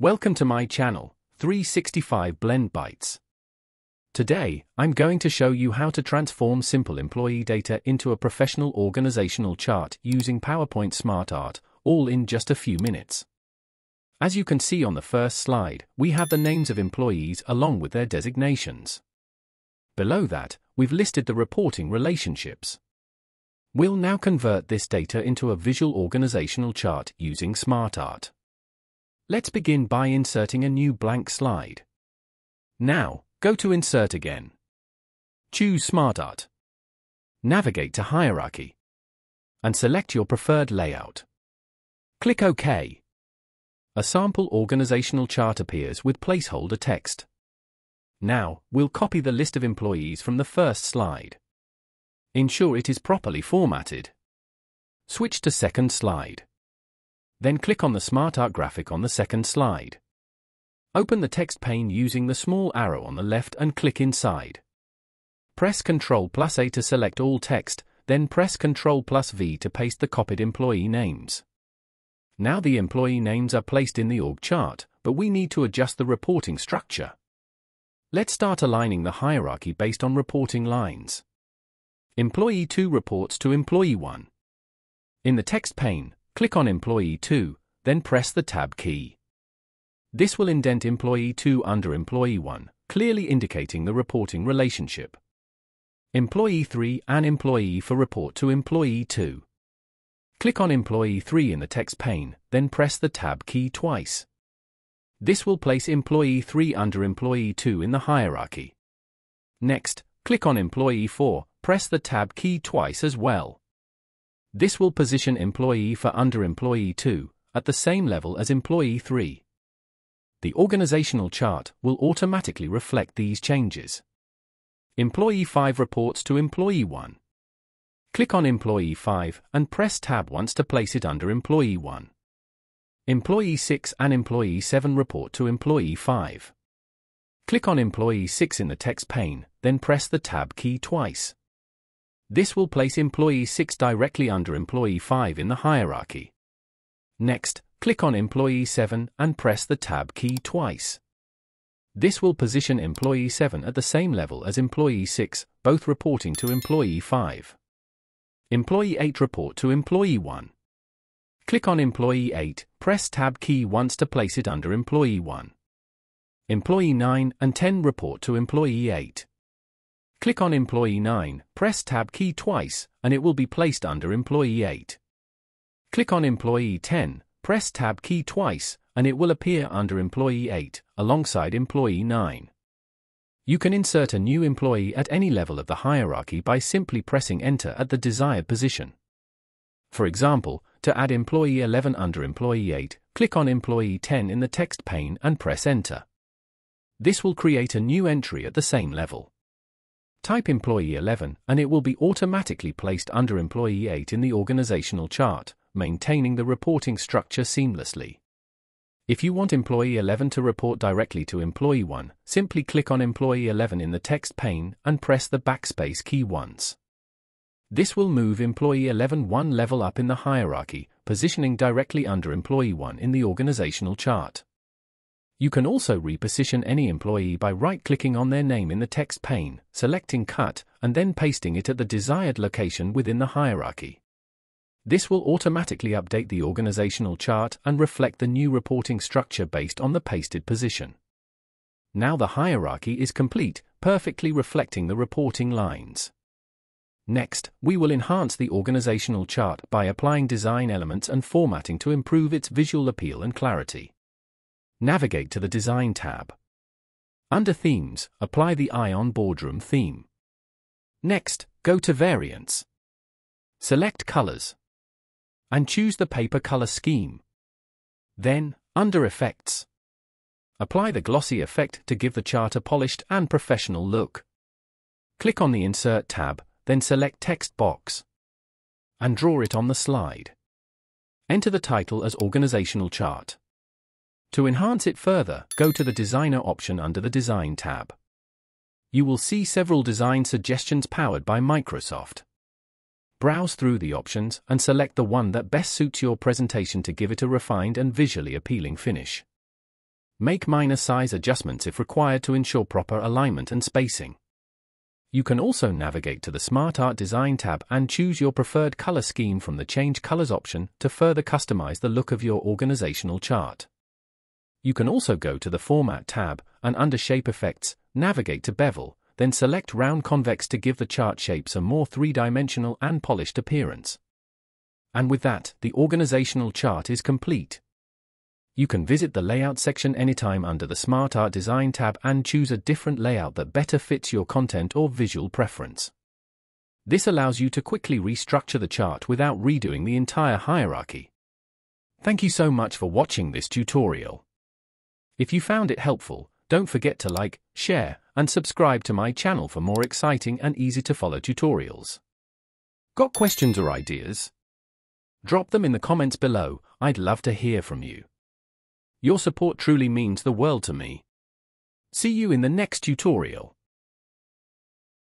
Welcome to my channel, 365 Blend Bytes. Today, I'm going to show you how to transform simple employee data into a professional organizational chart using PowerPoint SmartArt, all in just a few minutes. As you can see on the first slide, we have the names of employees along with their designations. Below that, we've listed the reporting relationships. We'll now convert this data into a visual organizational chart using SmartArt. Let's begin by inserting a new blank slide. Now, go to Insert again. Choose SmartArt. Navigate to Hierarchy. And select your preferred layout. Click OK. A sample organizational chart appears with placeholder text. Now, we'll copy the list of employees from the first slide. Ensure it is properly formatted. Switch to second slide. Then click on the SmartArt graphic on the second slide. Open the text pane using the small arrow on the left and click inside. Press Ctrl plus A to select all text, then press Ctrl plus V to paste the copied employee names. Now the employee names are placed in the org chart, but we need to adjust the reporting structure. Let's start aligning the hierarchy based on reporting lines. Employee 2 reports to Employee 1. In the text pane, Click on Employee 2, then press the Tab key. This will indent Employee 2 under Employee 1, clearly indicating the reporting relationship. Employee 3 and Employee 4 report to Employee 2. Click on Employee 3 in the text pane, then press the Tab key twice. This will place Employee 3 under Employee 2 in the hierarchy. Next, click on Employee 4, press the Tab key twice as well. This will position employee 4 under employee 2 at the same level as employee 3. The organizational chart will automatically reflect these changes. Employee 5 reports to employee 1. Click on employee 5 and press tab once to place it under employee 1. Employee 6 and employee 7 report to employee 5. Click on employee 6 in the text pane, then press the tab key twice. This will place employee 6 directly under employee 5 in the hierarchy. Next, click on employee 7 and press the tab key twice. This will position employee 7 at the same level as employee 6, both reporting to employee 5. Employee 8 report to employee 1. Click on employee 8, press tab key once to place it under employee 1. Employee 9 and 10 report to employee 8. Click on Employee 9, press Tab key twice, and it will be placed under Employee 8. Click on Employee 10, press Tab key twice, and it will appear under Employee 8, alongside Employee 9. You can insert a new employee at any level of the hierarchy by simply pressing Enter at the desired position. For example, to add Employee 11 under Employee 8, click on Employee 10 in the text pane and press Enter. This will create a new entry at the same level. Type Employee 11 and it will be automatically placed under Employee 8 in the organizational chart, maintaining the reporting structure seamlessly. If you want Employee 11 to report directly to Employee 1, simply click on Employee 11 in the text pane and press the backspace key once. This will move Employee 11 one level up in the hierarchy, positioning directly under Employee 1 in the organizational chart. You can also reposition any employee by right-clicking on their name in the text pane, selecting Cut, and then pasting it at the desired location within the hierarchy. This will automatically update the organizational chart and reflect the new reporting structure based on the pasted position. Now the hierarchy is complete, perfectly reflecting the reporting lines. Next, we will enhance the organizational chart by applying design elements and formatting to improve its visual appeal and clarity. Navigate to the Design tab. Under Themes, apply the Ion Boardroom theme. Next, go to Variants. Select Colors. And choose the paper color scheme. Then, under Effects, apply the glossy effect to give the chart a polished and professional look. Click on the Insert tab, then select Text Box. And draw it on the slide. Enter the title as Organizational Chart. To enhance it further, go to the Designer option under the Design tab. You will see several design suggestions powered by Microsoft. Browse through the options and select the one that best suits your presentation to give it a refined and visually appealing finish. Make minor size adjustments if required to ensure proper alignment and spacing. You can also navigate to the Smart Art Design tab and choose your preferred color scheme from the Change Colors option to further customize the look of your organizational chart. You can also go to the Format tab and under Shape Effects, navigate to Bevel, then select Round Convex to give the chart shapes a more three-dimensional and polished appearance. And with that, the organizational chart is complete. You can visit the Layout section anytime under the Smart Art Design tab and choose a different layout that better fits your content or visual preference. This allows you to quickly restructure the chart without redoing the entire hierarchy. Thank you so much for watching this tutorial. If you found it helpful, don't forget to like, share, and subscribe to my channel for more exciting and easy to follow tutorials. Got questions or ideas? Drop them in the comments below, I'd love to hear from you. Your support truly means the world to me. See you in the next tutorial.